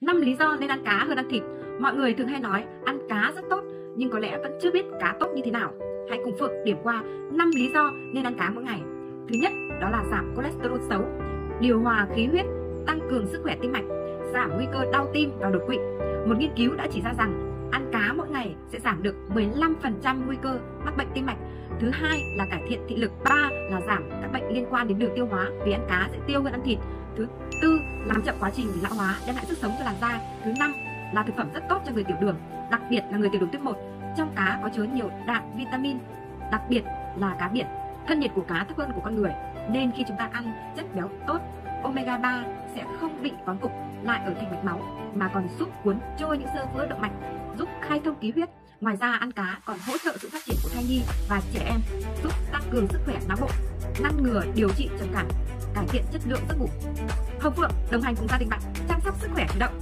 5 lý do nên ăn cá hơn ăn thịt. Mọi người thường hay nói ăn cá rất tốt nhưng có lẽ vẫn chưa biết cá tốt như thế nào. Hãy cùng Phượng điểm qua 5 lý do nên ăn cá mỗi ngày. Thứ nhất, đó là giảm cholesterol xấu, điều hòa khí huyết, tăng cường sức khỏe tim mạch, giảm nguy cơ đau tim và đột quỵ. Một nghiên cứu đã chỉ ra rằng ăn cá mỗi ngày sẽ giảm được 15% nguy cơ mắc bệnh tim mạch. Thứ hai là cải thiện thị lực, ba là giảm các bệnh liên quan đến đường tiêu hóa vì ăn cá sẽ tiêu hơn ăn thịt. Thứ tư làm chậm quá trình lão hóa, đem lại sức sống cho làn da. Thứ năm là thực phẩm rất tốt cho người tiểu đường, đặc biệt là người tiểu đường tuyếp 1. Trong cá có chứa nhiều đạm, vitamin, đặc biệt là cá biển. Thân nhiệt của cá thấp hơn của con người, nên khi chúng ta ăn chất béo tốt, omega 3 sẽ không bị vón cục lại ở thành mạch máu mà còn giúp cuốn trôi những sơ vữa động mạch, giúp khai thông khí huyết. Ngoài ra ăn cá còn hỗ trợ sự phát triển của thai nhi và trẻ em, giúp tăng cường sức khỏe não bộ, ngăn ngừa điều trị trầm cảm, cải thiện chất lượng giấc ngủ. Hồng Phượng đồng hành cùng gia đình bạn chăm sóc sức khỏe chủ động